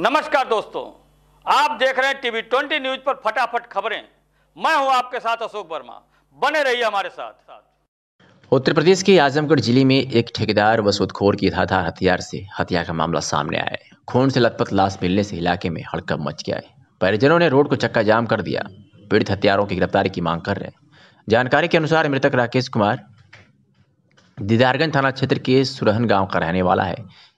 नमस्कार दोस्तों, आप देख रहे हैं टीवी ट्वेंटी न्यूज़ पर फटाफट खबरें। मैं हूँ आपके साथ अशोक वर्मा। बने रहिए हमारे साथ। उत्तर प्रदेश के आजमगढ़ ज़िले में एक ठेकेदार व सूदखोर की धाधार हथियार से हत्या का मामला सामने आया है। खून से लथपथ लाश मिलने से इलाके में हड़कंप मच गया है। परिजनों ने रोड को चक्का जाम कर दिया। पीड़ित हत्यारों की गिरफ्तारी की मांग कर रहे हैं। जानकारी के अनुसार मृतक राकेश कुमार दीदारगंज थाना क्षेत्र के सुरहन गाँव का रहने वाला है,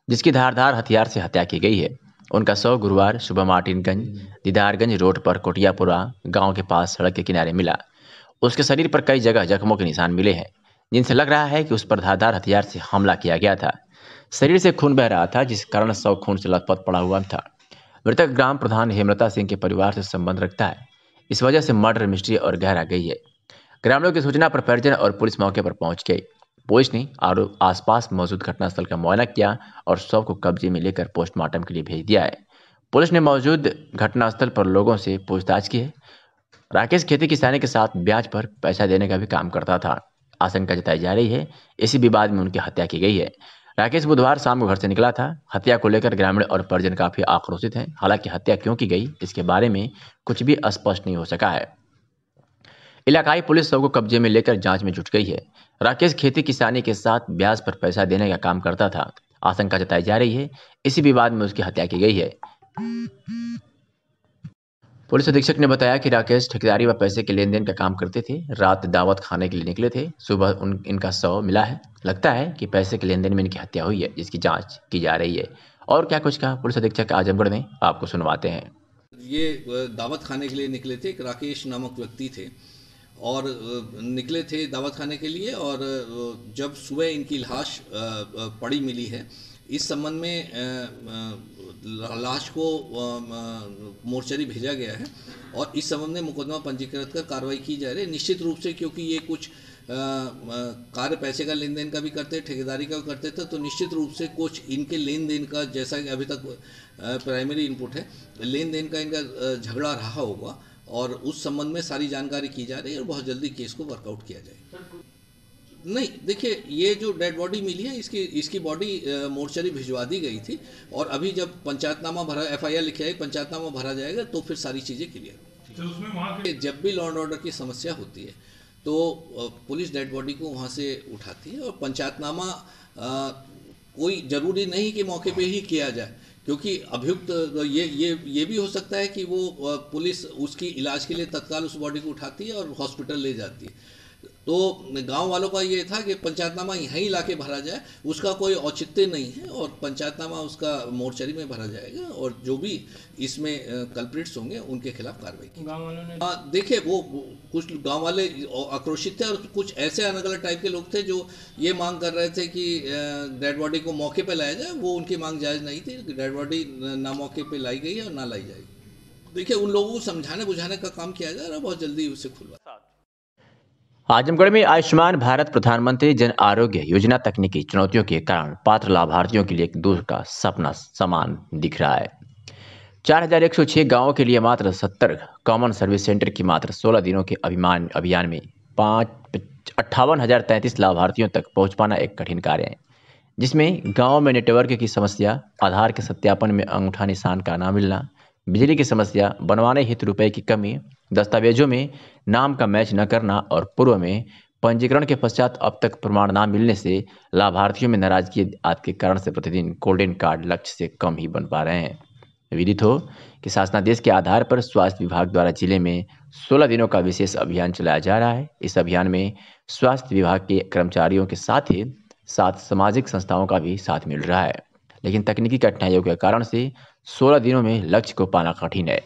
जिसकी धारधार हथियार से हत्या की गई है। उनका शव गुरुवार सुबह मार्टिनगंज, दीदारगंज रोड पर कोटियापुरा गाँव के पास सड़क के किनारे मिला। उसके शरीर पर कई जगह जख्मों के निशान मिले हैं, जिनसे लग रहा है कि उस पर धारदार हथियार से हमला किया गया था। शरीर से खून बह रहा था, जिस कारण शव खून से लथपथ पड़ा हुआ था। मृतक ग्राम प्रधान हेमलता सिंह के परिवार से संबंध रखता है। इस वजह से मर्डर, मिस्ट्री और गहरा गई है। ग्रामीणों की सूचना पर परिजन और पुलिस मौके पर पहुँच गई पुलिस ने आरोप आसपास मौजूद घटनास्थल का मुआयना किया और शव को कब्जे में लेकर पोस्टमार्टम के लिए भेज दिया है। पुलिस ने मौजूद घटनास्थल पर लोगों से पूछताछ की है। राकेश खेती किसानी के साथ ब्याज पर पैसा देने का भी काम करता था। आशंका जताई जा रही है, इसी विवाद में उनकी हत्या की गई है। राकेश बुधवार शाम को घर से निकला था। हत्या को लेकर ग्रामीण और परिजन काफ़ी आक्रोशित हैं। हालाँकि हत्या क्यों की गई, इसके बारे में कुछ भी स्पष्ट नहीं हो सका है। इलाकाई पुलिस सबको कब्जे में लेकर जाँच में जुट गई है। राकेश खेती किसानी के साथ ब्याज पर पैसा देने का काम करता था। आशंका जताई जा रही है। इसी विवाद में उसकी हत्या की गई है। पुलिस अधीक्षक ने बताया कि राकेश ठेकेदारी व पैसे के लेन देन का काम करते थे। रात दावत खाने के लिए निकले थे। सुबह उन, इनका शव मिला है। लगता है कि पैसे के लेन देन में इनकी हत्या हुई है, जिसकी जाँच की जा रही है। और क्या कुछ कहा पुलिस अधीक्षक आजमगढ़ ने? आपको सुनवाते हैं। ये दावत खाने के लिए निकले थे। एक राकेश नामक व्यक्ति थे। और निकले थे दावत खाने के लिए और जब सुबह इनकी लाश पड़ी मिली है, इस संबंध में लाश को मोर्चरी भेजा गया है और इस संबंध में मुकदमा पंजीकृत कर कार्रवाई की जा रही है। निश्चित रूप से क्योंकि ये कुछ कार्य पैसे का लेन देन का भी करते, ठेकेदारी का भी करते थे तो निश्चित रूप से कुछ इनके लेन देन का, जैसा कि अभी तक प्राइमरी इनपुट है लेन देन का इनका झगड़ा रहा होगा। और उस संबंध में सारी जानकारी की जा रही है और बहुत जल्दी केस को वर्कआउट किया जाए। नहीं देखिए ये जो डेड बॉडी मिली है इसकी इसकी बॉडी मोर्चरी भिजवा दी गई थी और अभी जब पंचायतनामा भरा एफ़ आई आर लिखा है पंचायतनामा भरा जाएगा तो फिर सारी चीज़ें क्लियर तो जब भी लॉ एंड ऑर्डर की समस्या होती है तो पुलिस डेड बॉडी को वहाँ से उठाती है और पंचायतनामा कोई ज़रूरी नहीं कि मौके पे ही किया जाए। क्योंकि अभियुक्त ये ये ये भी हो सकता है कि वो पुलिस उसकी इलाज के लिए तत्काल उस बॉडी को उठाती है और हॉस्पिटल ले जाती है। तो गाँव वालों का ये था कि पंचायतनामा यहीं ला के भरा जाए उसका कोई औचित्य नहीं है और पंचायतनामा उसका मोर्चरी में भरा जाएगा और जो भी इसमें कल्प्रिट्स होंगे उनके खिलाफ कार्रवाई की गाँव वालों ने देखिए वो कुछ गाँव वाले आक्रोशित थे और कुछ ऐसे अलग अलग टाइप के लोग थे जो ये मांग कर रहे थे कि डेड बॉडी को मौके पर लाया जाए। वो उनकी मांग जायज़ नहीं थी डेड बॉडी ना मौके पर लाई गई है और ना लाई जाएगी। देखिए उन लोगों को समझाने बुझाने का काम किया जा रहा है बहुत जल्दी उसे खुलवा आजमगढ़ में आयुष्मान भारत प्रधानमंत्री जन आरोग्य योजना तकनीकी चुनौतियों के कारण पात्र लाभार्थियों के लिए एक दूर का सपना समान दिख रहा है। चार हज़ार एक सौ छह गाँवों के लिए मात्र सत्तर कॉमन सर्विस सेंटर की मात्र सोलह दिनों के अभिमान अभियान में पाँच अट्ठावन हज़ार तैंतीस लाभार्थियों तक पहुँच पाना एक कठिन कार्य है। जिसमें गाँव में नेटवर्क की समस्या, आधार के सत्यापन में अंगूठा निशान का ना मिलना बिजली की समस्या, बनवाने हित रुपए की कमी, दस्तावेजों में नाम का मैच न करना और पूर्व में पंजीकरण के पश्चात अब तक प्रमाण न मिलने से लाभार्थियों में नाराज़गी आदि के कारण से प्रतिदिन गोल्डन कार्ड लक्ष्य से कम ही बन पा रहे हैं। विदित हो कि शासनादेश के आधार पर स्वास्थ्य विभाग द्वारा ज़िले में 16 दिनों का विशेष अभियान चलाया जा रहा है। इस अभियान में स्वास्थ्य विभाग के कर्मचारियों के साथ ही साथ सामाजिक संस्थाओं का भी साथ मिल रहा है। लेकिन तकनीकी कठिनाइयों के कारण से 16 दिनों में लक्ष्य को पाना कठिन है।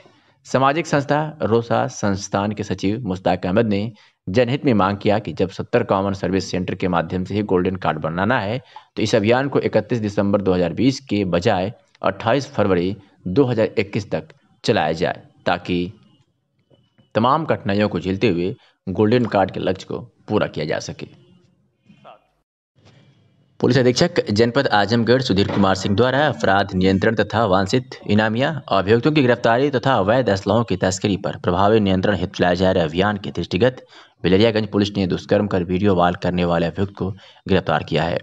सामाजिक संस्था रोसा संस्थान के सचिव मुश्ताक अहमद ने जनहित में मांग किया कि जब 70 कॉमन सर्विस सेंटर के माध्यम से ही गोल्डन कार्ड बनाना है तो इस अभियान को 31 दिसंबर 2020 के बजाय 28 फरवरी 2021 तक चलाया जाए, ताकि तमाम कठिनाइयों को झेलते हुए गोल्डन कार्ड के लक्ष्य को पूरा किया जा सके। पुलिस अधीक्षक जनपद आजमगढ़ सुधीर कुमार सिंह द्वारा अपराध नियंत्रण तथा वांछित इनामिया अभियुक्तों की गिरफ्तारी तथा अवैध असलाहों की तस्करी पर प्रभावी नियंत्रण हेतु चलाए जा रहे अभियान के दृष्टिगत बिलरियागंज पुलिस ने दुष्कर्म कर वीडियो वाल करने वाले अभियुक्त को गिरफ़्तार किया है।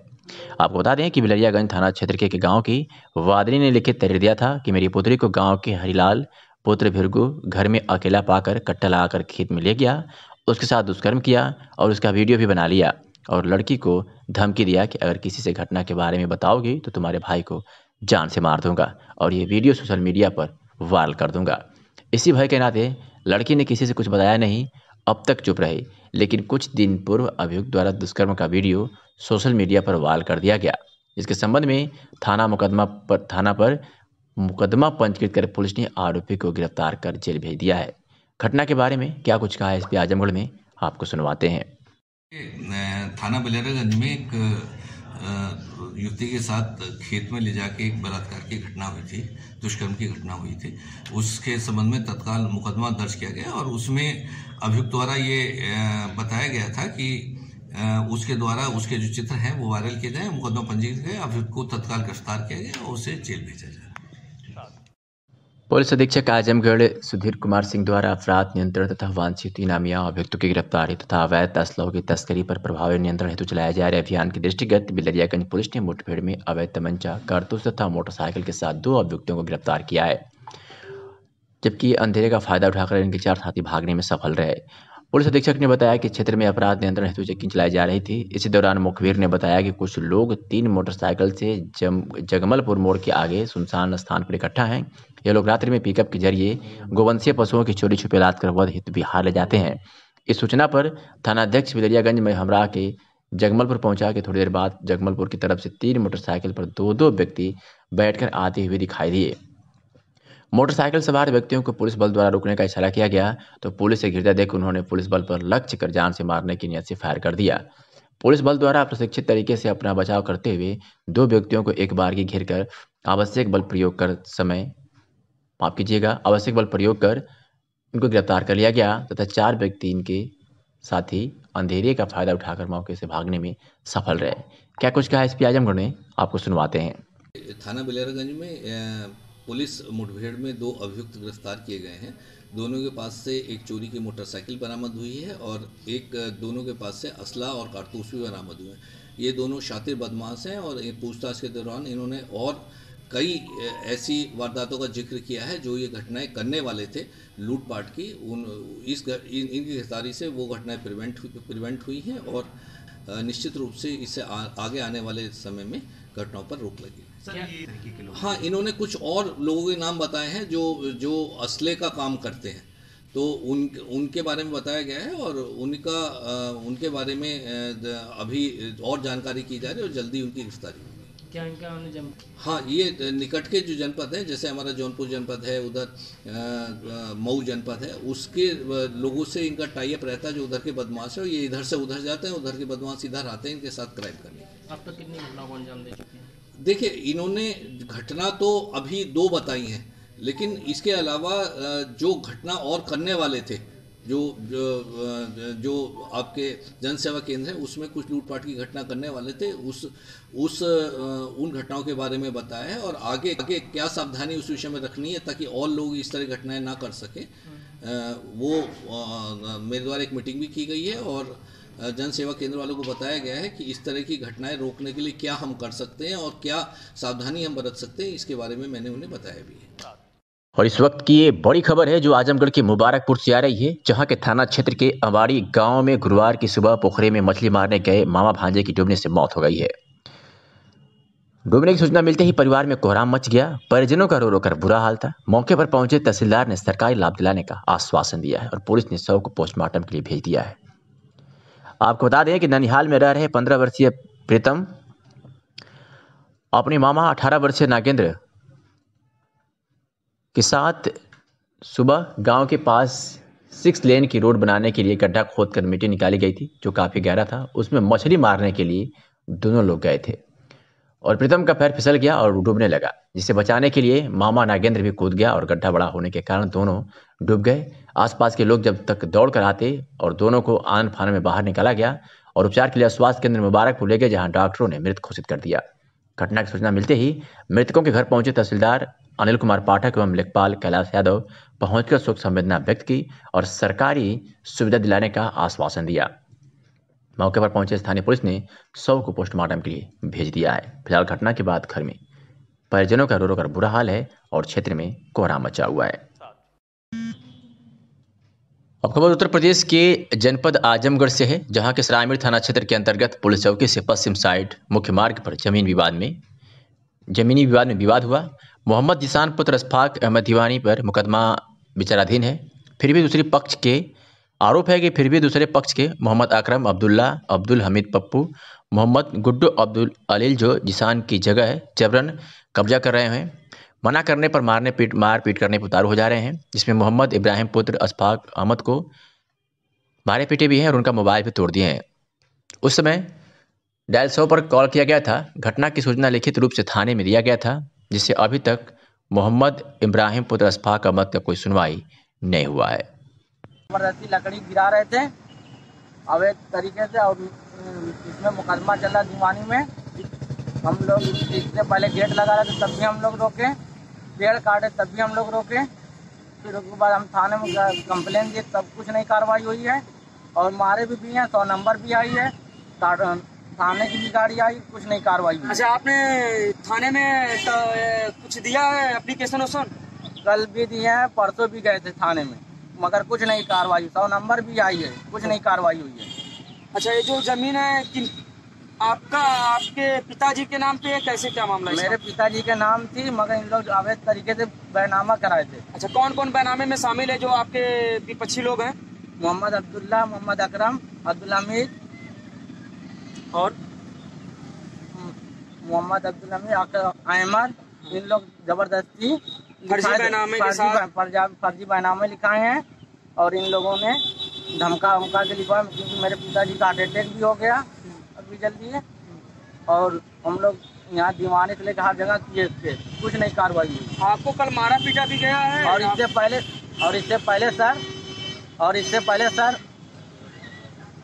आपको बता दें कि बिलरियागंज थाना क्षेत्र के गाँव की वादनी ने लिखित तहरीर दिया था कि मेरी पुत्री को गाँव के हरिलाल पुत्र भिरगु घर में अकेला पाकर कट्टा लगाकर खेत में ले गया, उसके साथ दुष्कर्म किया और उसका वीडियो भी बना लिया। और लड़की को धमकी दिया कि अगर किसी से घटना के बारे में बताओगी तो तुम्हारे भाई को जान से मार दूँगा और ये वीडियो सोशल मीडिया पर वायरल कर दूँगा। इसी भय के नाते लड़की ने किसी से कुछ बताया नहीं, अब तक चुप रही, लेकिन कुछ दिन पूर्व अभियुक्त द्वारा दुष्कर्म का वीडियो सोशल मीडिया पर वायरल कर दिया गया। इसके संबंध में थाना मुकदमा पर, थाना पर मुकदमा पंजीकृत कर पुलिस ने आरोपी को गिरफ़्तार कर जेल भेज दिया है। घटना के बारे में क्या कुछ कहा है एसपी आजमगढ़ में, आपको सुनवाते हैं। थाना बलेरागंज में एक युवती के साथ खेत में ले जाके एक बलात्कार की घटना हुई थी, दुष्कर्म की घटना हुई थी। उसके संबंध में तत्काल मुकदमा दर्ज किया गया और उसमें अभियुक्त द्वारा ये बताया गया था कि उसके द्वारा उसके जो चित्र हैं वो वायरल किए जाए, मुकदमा पंजीकृत गए अभियुक्त को तत्काल गिरफ़्तार किया गया और उसे जेल भेजा जाए। पुलिस अधीक्षक आजमगढ़ सुधीर कुमार सिंह द्वारा अपराध नियंत्रण तथा वांछित इनामिया अभियुक्तों की गिरफ्तारी तथा अवैध असलों की तस्करी पर प्रभावी नियंत्रण हेतु चलाए जा रहे अभियान के दृष्टिगत बिलरियागंज पुलिस ने मुठभेड़ में अवैध तमंचा, कारतूस तथा मोटरसाइकिल के साथ दो अभियुक्तों को गिरफ़्तार किया है, जबकि अंधेरे का फ़ायदा उठाकर इनके चार साथी भागने में सफल रहे। पुलिस अधीक्षक ने बताया कि क्षेत्र में अपराध नियंत्रण हेतु चेकिंग चलाई जा रही थी। इसी दौरान मुखबिर ने बताया कि कुछ लोग तीन मोटरसाइकिल से जम, जगमलपुर मोड़ के आगे सुनसान स्थान पर इकट्ठा हैं। ये लोग रात्रि में पिकअप के ज़रिए गोवंशीय पशुओं की चोरी छुपे लाद कर वध हेतु बिहार ले जाते हैं। इस सूचना पर थानाध्यक्ष बिदरियागंज में हमरा के जगमलपुर पहुँचा के थोड़ी देर बाद जगमलपुर की तरफ़ से तीन मोटरसाइकिल पर दो दो व्यक्ति बैठकर आते हुए दिखाई दिए। मोटरसाइकिल सवार व्यक्तियों को पुलिस बल द्वारा रोकने का इशारा किया गया तो पुलिस से घिरता देख उन्होंने पुलिस बल पर लक्ष्य कर जान से मारने की नियत से फायर कर दिया। पुलिस बल द्वारा प्रशिक्षित तरीके से अपना बचाव करते हुए दो व्यक्तियों को एक बार की घिर आवश्यक बल प्रयोग कर समय माफ़ कीजिएगा, आवश्यक बल प्रयोग कर इनको गिरफ़्तार कर लिया गया तथा चार व्यक्ति इनके साथ ही अंधेरे का फ़ायदा उठाकर मौके से भागने में सफल रहे। क्या कुछ कहा एस पी आजमगढ़ ने आपको सुनवाते हैं। थाना बिलेरगंज में पुलिस मुठभेड़ में दो अभियुक्त गिरफ़्तार किए गए हैं। दोनों के पास से एक चोरी की मोटरसाइकिल बरामद हुई है और एक दोनों के पास से असला और कारतूस भी बरामद हुए हैं। ये दोनों शातिर बदमाश हैं और पूछताछ के दौरान इन्होंने और कई ऐसी वारदातों का ज़िक्र किया है जो ये घटनाएँ करने वाले थे लूटपाट की। उन इस इन, इनकी गिरफ्तारी से वो घटनाएँ प्रिवेंट प्रिवेंट हुई हैं और निश्चित रूप से इससे आ, आगे आने वाले समय में घटनाओं पर रोक लगी। हाँ इन्होंने कुछ और लोगों के नाम बताए हैं जो जो असले का काम करते हैं। तो उन उनके बारे में बताया गया है और उनका उनके बारे में अभी और जानकारी की जा रही है और जल्दी उनकी गिरफ्तारी क्या इनका जन... हाँ ये निकट के जो जनपद हैं जैसे हमारा जौनपुर जनपद है उधर मऊ जनपद है उसके लोगों से इनका टाइप रहता है जो उधर के बदमाश है ये इधर से उधर जाते हैं उधर के बदमाश इधर आते हैं इनके साथ क्राइम करने अब तक कितनी घटना को अंजाम दे चुके हैं? देखिए इन्होंने घटना तो अभी दो बताई हैं लेकिन इसके अलावा जो घटना और करने वाले थे जो जो, जो आपके जन सेवा केंद्र है उसमें कुछ लूटपाट की घटना करने वाले थे उस उस उन घटनाओं के बारे में बताया है और आगे आगे क्या सावधानी उस विषय में रखनी है ताकि और लोग इस तरह घटनाएँ ना कर सकें। वो मेरे द्वारा एक मीटिंग भी की गई है और जन सेवा केंद्र वालों को बताया गया है कि इस तरह की घटनाएँ रोकने के लिए क्या हम कर सकते हैं और क्या सावधानी हम बरत सकते हैं, इसके बारे में मैंने उन्हें बताया भी है। और इस वक्त की ये बड़ी खबर है जो आजमगढ़ के मुबारकपुर से आ रही है, जहाँ के थाना क्षेत्र के अवाड़ी गाँव में गुरुवार की सुबह पोखरे में मछली मारने गए मामा भांजे की डूबने से मौत हो गई है। डूबने की सूचना मिलते ही परिवार में कोहराम मच गया। परिजनों का रो रो कर बुरा हाल था। मौके पर पहुँचे तहसीलदार ने सरकारी लाभ दिलाने का आश्वासन दिया है और पुलिस ने शव को पोस्टमार्टम के लिए भेज दिया है। आपको बता दें कि ननिहाल में रह रहे पंद्रह वर्षीय प्रीतम, अपने मामा अठारह वर्षीय नागेंद्र के साथ सुबह गाँव के पास सिक्स लेन की रोड बनाने के लिए गड्ढा खोद कर मिट्टी निकाली गई थी, जो काफ़ी गहरा था। उसमें मछली मारने के लिए दोनों लोग गए थे और प्रीतम का पैर फिसल गया और डूबने लगा, जिसे बचाने के लिए मामा नागेंद्र भी कूद गया और गड्ढा बड़ा होने के कारण दोनों डूब गए। आसपास के लोग जब तक दौड़ कर आते और दोनों को आन फान में बाहर निकाला गया और उपचार के लिए स्वास्थ्य केंद्र मुबारकपुर ले गए, जहाँ डॉक्टरों ने मृत घोषित कर दिया। घटना की सूचना मिलते ही मृतकों के घर पहुँचे तहसीलदार अनिल कुमार पाठक एवं लेखपाल कैलाश यादव पहुंचकर शोक संवेदना व्यक्त की और सरकारी सुविधा दिलाने का आश्वासन दिया। मौके पर पहुँचे स्थानीय पुलिस ने शव को पोस्टमार्टम के लिए भेज दिया है। फ़िलहाल घटना के बाद घर में परिजनों का रो रो कर बुरा हाल है और क्षेत्र में कोहरा मचा हुआ है। अब खबर उत्तर प्रदेश के जनपद आजमगढ़ से है, जहाँ के सरायमीर थाना क्षेत्र के अंतर्गत पुलिस चौकी से पश्चिम साइड मुख्य मार्ग पर ज़मीन विवाद में, जमीनी विवाद में विवाद हुआ। मोहम्मद जिसान पुत्र अशफाक अहमद दीवानी पर मुकदमा विचाराधीन है। फिर भी दूसरी पक्ष के आरोप है कि फिर भी दूसरे पक्ष के मोहम्मद अकरम अब्दुल्ला, अब्दुल हमीद पप्पू, मोहम्मद गुड्डू अब्दुल अलील जो जिसान की जगह है, जबरन कब्जा कर रहे हैं। मना करने पर मारने पीट, मार पीट करने पर उतारू हो जा रहे हैं, जिसमें मोहम्मद इब्राहिम पुत्र अशफाक अहमद को मारे पीटे भी हैं और उनका मोबाइल भी तोड़ दिए हैं। उस समय डायल सौ पर कॉल किया गया था। घटना की सूचना लिखित रूप से थाने में दिया गया था, जिससे अभी तक मोहम्मद इब्राहिम पुत्र अशफाक अहमद का कोई सुनवाई नहीं हुआ है। लकड़ी गिरा रहे थे, अवैध तरीके से, और इसमें मुकदमा चला दीवानी में। हम लोग इससे पहले गेट लगा रहे थे, तब भी हम लोग रोके। पेड़ काटे तब भी हम लोग रोके। फिर उसके बाद हम थाने में कंप्लेन दिए तब कुछ नहीं कार्रवाई हुई है। और मारे भी भी हैं सौ नंबर भी आई है। थाने की भी गाड़ी आई कुछ नहीं कार्रवाई हुई। अच्छा आपने थाने में तो, कुछ दिया है एप्लीकेशन वोशन कल भी दिए हैं परसों भी गए थे थाने में। मगर कुछ नहीं कार्रवाई सौ नंबर भी आई है कुछ नहीं कार्रवाई हुई है। अच्छा ये जो ज़मीन है किन आपका आपके पिताजी के नाम पे है? कैसे क्या मामला मेरे पिताजी के नाम थी मगर इन लोग अवैध तरीके से बैनामा कराए थे। अच्छा कौन कौन बैनामे में शामिल है जो आपके विपक्षी लोग हैं? मोहम्मद अब्दुल्ला मोहम्मद अकरम अब्दुल हमीद और? मोहम्मद अब्दुल हमीद अहमद इन लोग ज़बरदस्ती फर्जी बैनामे फर्जी बैनामे लिखाए हैं और इन लोगों ने धमका वमका के लिखा क्योंकि मेरे पिताजी का हार्ट अटैक भी हो गया। अभी जल्दी है। और हम लोग यहाँ दीवाने से लेकर हर जगह किए थे। कुछ नहीं कार्रवाई हुई। आपको कल मारा पीटा भी गया है? और इससे पहले और इससे पहले सर और इससे पहले सर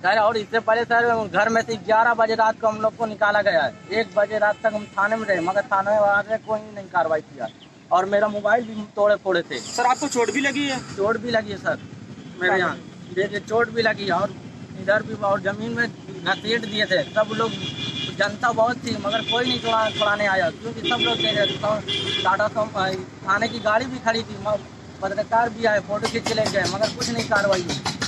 कह और इससे पहले सर घर में से ग्यारह बजे रात को हम लोग को निकाला गया है। एक बजे रात तक हम थाने में रहे मगर थाने में आगे कोई नहीं कार्रवाई किया। और मेरा मोबाइल भी तोड़े फोड़े थे। सर आपको चोट भी लगी है? चोट भी लगी है सर। मेरे यहाँ देखिए चोट भी लगी है। और इधर भी और ज़मीन में घसीट दिए थे। सब लोग, जनता बहुत थी, मगर कोई नहीं छुड़ा, छुड़ाने आया। क्योंकि सब लोग देखे टाटा थाने की गाड़ी भी खड़ी थी पत्रकार भी आए, फ़ोटो खींच ले गए मगर कुछ नहीं, कार्रवाई हुई।